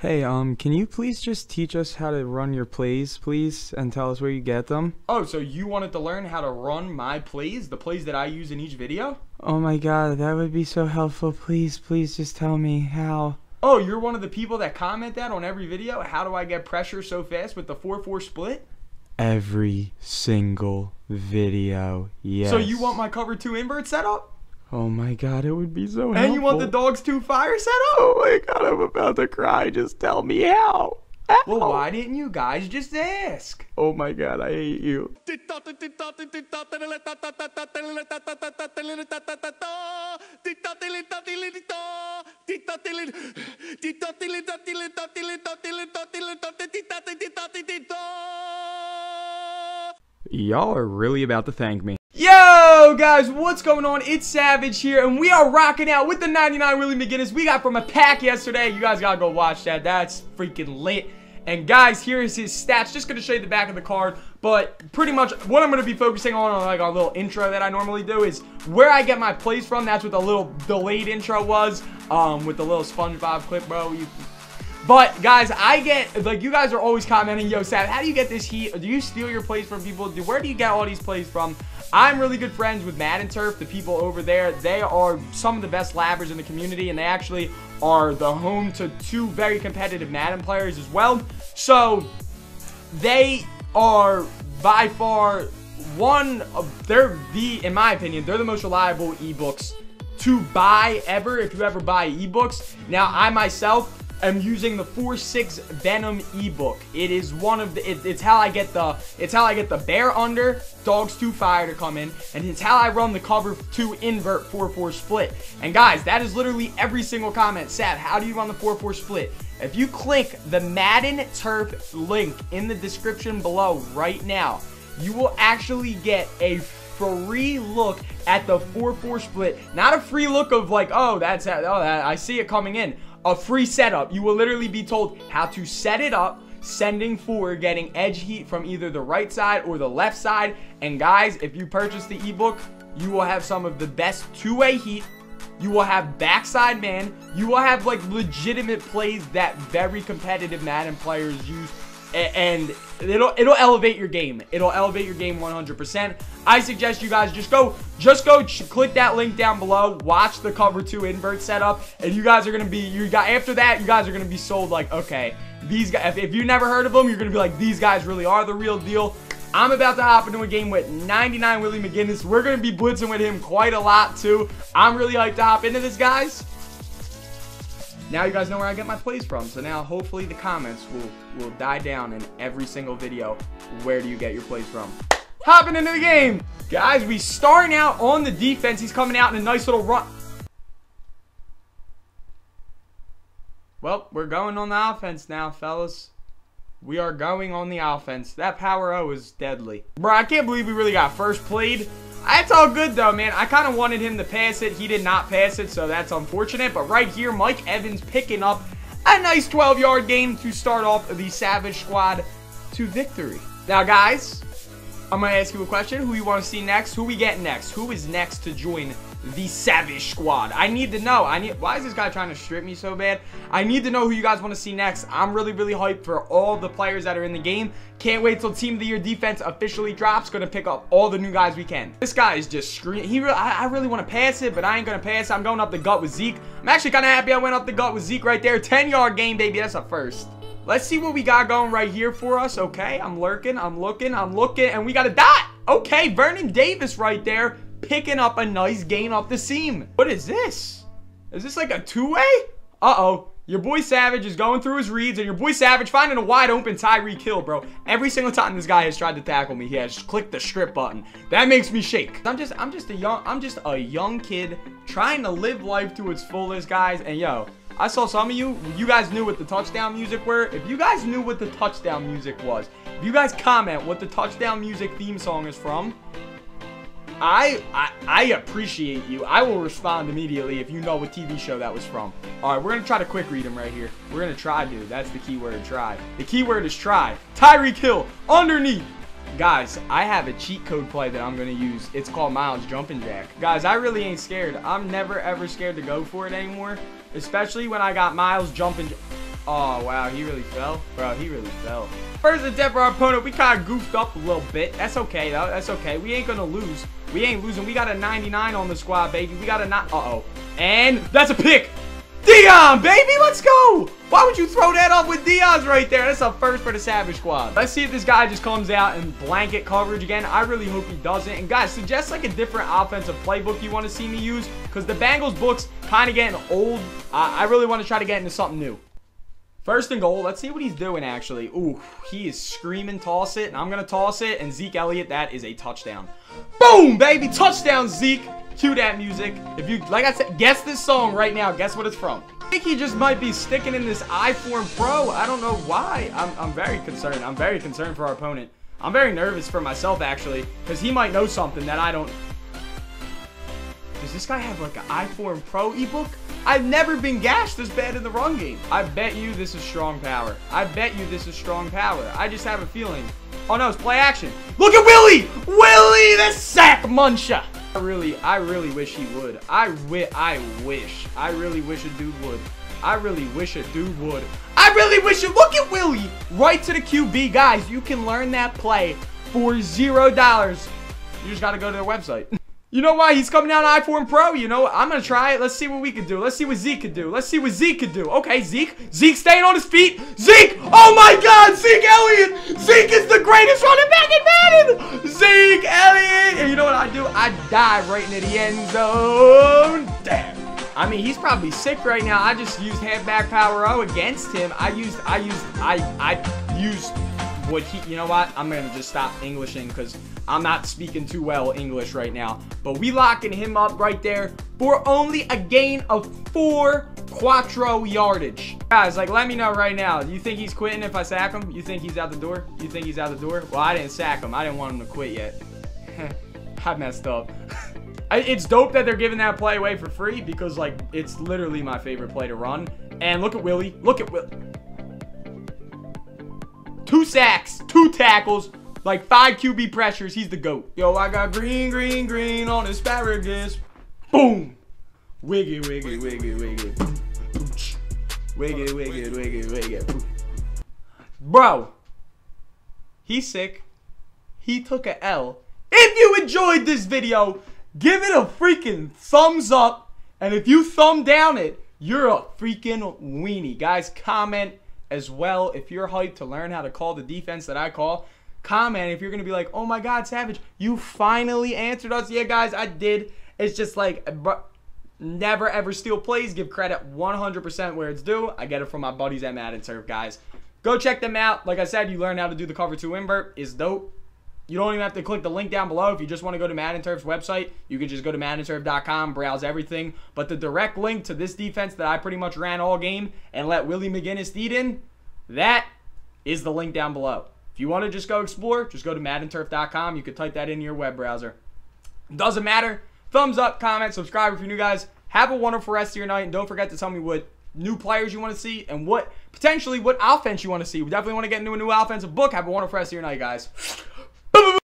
Hey, um, can you please just teach us how to run your plays, please, and tell us where you get them? Oh, so you wanted to learn how to run my plays, the plays that I use in each video? Oh my god, that would be so helpful. Please, please just tell me how. Oh, you're one of the people that comment that on every video? How do I get pressure so fast with the 4-4 split? Every single video, yes. So you want my cover 2 invert setup? Oh my god, it would be so helpful. And you want the dogs 2 fire setup? Oh my god, I'm about to cry. Just tell me how. How? Well, why didn't you guys just ask? Oh my god, I hate you. Y'all are really about to thank me. Guys, what's going on? It's Savage here, and we are rocking out with the 99 Willie McGinest. We got from a pack yesterday. You guys gotta go watch that. That's freaking lit. And guys, here is his stats. Just gonna show you the back of the card, but pretty much what I'm gonna be focusing on, on like a little intro that I normally do, is where I get my plays from. That's what the little delayed intro was, um, with the little SpongeBob clip, bro. You, but guys, I get like you guys are always commenting, yo, Sav, how do you get this heat? Do you steal your plays from people? Where do you get all these plays from? I'm really good friends with Madden Turf, the people over there. They are some of the best labbers in the community, and they actually are the home to two very competitive Madden players as well. So they are by far one of they're the in my opinion they're the most reliable ebooks to buy ever if you ever buy ebooks now i myself am using the 4-6 Venom ebook. It is one of the, it, it's how I get the, it's how I get the bear under, dogs 2 fire to come in, and it's how I run the cover 2 invert 4-4 split. And guys, that is literally every single comment. Sav, how do you run the 4-4 split? If you click the Madden Turf link in the description below right now, you will actually get a free look at the 4-4 split. Not a free look of like, oh, that's, oh, that, I see it coming in a free setup. You will literally be told how to set it up, sending for getting edge heat from either the right side or the left side. And guys, if you purchase the ebook, you will have some of the best two-way heat. You will have backside man. You will have like legitimate plays that very competitive Madden players use and it'll it'll elevate your game. It'll elevate your game 100%. I suggest you guys just go just go click that link down below, watch the cover 2 invert setup, and you guys are going to be you got after that, you guys are going to be sold like, okay, these guys if, if you never heard of them, you're going to be like these guys really are the real deal. I'm about to hop into a game with 99 Willie McGinest. We're going to be blitzing with him quite a lot too. I'm really hyped to hop into this, guys. Now you guys know where I get my plays from. So now hopefully the comments will, will die down in every single video. Where do you get your plays from? Hopping into the game. Guys, we starting out on the defense. He's coming out in a nice little run. Well, we're going on the offense now, fellas. We are going on the offense. That power O is deadly. Bro, I can't believe we really got first played that's all good, though, man. I kind of wanted him to pass it. He did not pass it, so that's unfortunate. But right here, Mike Evans picking up a nice 12-yard game to start off the Savage squad to victory. Now, guys, I'm going to ask you a question. Who you want to see next? Who we get next? Who is next to join the Savage Squad. I need to know. I need. Why is this guy trying to strip me so bad? I need to know who you guys want to see next. I'm really, really hyped for all the players that are in the game. Can't wait till Team of the Year defense officially drops. Gonna pick up all the new guys we can. This guy is just screaming. He, re I, I really want to pass it, but I ain't gonna pass. I'm going up the gut with Zeke. I'm actually kind of happy I went up the gut with Zeke right there. 10 yard game, baby. That's a first. Let's see what we got going right here for us. Okay, I'm lurking. I'm looking. I'm looking, and we got a dot. Okay, Vernon Davis right there picking up a nice gain off the seam. What is this? Is this like a two-way? Uh-oh. Your boy Savage is going through his reads, and your boy Savage finding a wide open Tyreek Hill, bro. Every single time this guy has tried to tackle me, he has clicked the strip button. That makes me shake. I'm just, I'm just a young, I'm just a young kid trying to live life to its fullest, guys. And yo, I saw some of you, you guys knew what the touchdown music were. If you guys knew what the touchdown music was, if you guys comment what the touchdown music theme song is from, I, I, appreciate you. I will respond immediately if you know what TV show that was from. All right, we're going to try to quick read him right here. We're going to try, dude. That's the keyword, try. The keyword is try. Tyreek Hill, underneath. Guys, I have a cheat code play that I'm going to use. It's called Miles Jumping Jack. Guys, I really ain't scared. I'm never, ever scared to go for it anymore. Especially when I got Miles jumping... Oh, wow. He really fell? Bro, he really fell. First attempt for our opponent. We kind of goofed up a little bit. That's okay, though. That's okay. We ain't going to lose. We ain't losing. We got a 99 on the squad, baby. We got a not. Uh-oh. And that's a pick. Dion, baby, let's go. Why would you throw that up with Dion's right there? That's a first for the Savage Squad. Let's see if this guy just comes out in blanket coverage again. I really hope he doesn't. And guys, suggest like a different offensive playbook you want to see me use because the Bengals books kind of getting old. Uh, I really want to try to get into something new. First and goal. Let's see what he's doing, actually. Ooh, he is screaming toss it, and I'm going to toss it. And Zeke Elliott, that is a touchdown. Boom, baby. Touchdown, Zeke. Cue that music. If you, like I said, guess this song right now. Guess what it's from. I think he just might be sticking in this iForm Pro. I don't know why. I'm, I'm very concerned. I'm very concerned for our opponent. I'm very nervous for myself, actually, because he might know something that I don't. Does this guy have like an iForm Pro ebook? I've never been gashed this bad in the run game. I bet you this is strong power. I bet you this is strong power. I just have a feeling. Oh no, it's play action. Look at Willie! Willie the sack muncher! I really, I really wish he would. I wi I wish. I really wish a dude would. I really wish a dude would. I really wish it. Look at Willie. Right to the QB. Guys, you can learn that play for zero dollars. You just got to go to their website. You know why? He's coming down iForm Pro. You know, I'm going to try it. Let's see what we can do. Let's see what Zeke could do. Let's see what Zeke could do. Okay, Zeke. Zeke staying on his feet. Zeke. Oh, my God. Zeke Elliott. Zeke is the greatest running back in Madden. Zeke Elliott. And you know what I do? I dive right into the end zone. Damn. I mean, he's probably sick right now. I just used hand back power O against him. I used, I used, I, I used what he, you know what? I'm going to just stop Englishing because I'm not speaking too well English right now. But we locking him up right there for only a gain of four quattro yardage. Guys, like, let me know right now. Do you think he's quitting if I sack him? You think he's out the door? You think he's out the door? Well, I didn't sack him. I didn't want him to quit yet. I messed up. it's dope that they're giving that play away for free because, like, it's literally my favorite play to run. And look at Willie. Look at Willie. Two sacks, two tackles, like five QB pressures. He's the GOAT. Yo, I got green, green, green on asparagus. Boom. Wiggy, wiggy, wiggy, wiggy. Wiggy, wiggy, wiggy, wiggy. Bro, he's sick. He took a L. If you enjoyed this video, give it a freaking thumbs up. And if you thumb down it, you're a freaking weenie. Guys, comment as well if you're hyped to learn how to call the defense that I call. Comment if you're to be like, oh my God, Savage, you finally answered us. Yeah, guys, I did. It's just like, never ever steal plays. Give credit 100% where it's due. I get it from my buddies at Madden Turf, guys. Go check them out. Like I said, you learn how to do the cover two invert. is dope. You don't even have to click the link down below. If you just want to go to Madden Turf's website, you can just go to MaddenTurf.com, browse everything. But the direct link to this defense that I pretty much ran all game and let Willie McGinest eat in, that is the link down below. If you want to just go explore, just go to MaddenTurf.com. You can type that in your web browser. Doesn't matter. Thumbs up, comment, subscribe if you're new guys. Have a wonderful rest of your night. And don't forget to tell me what new players you want to see and what potentially what offense you want to see. We definitely want to get into a new offensive book. Have a wonderful rest of your night, guys.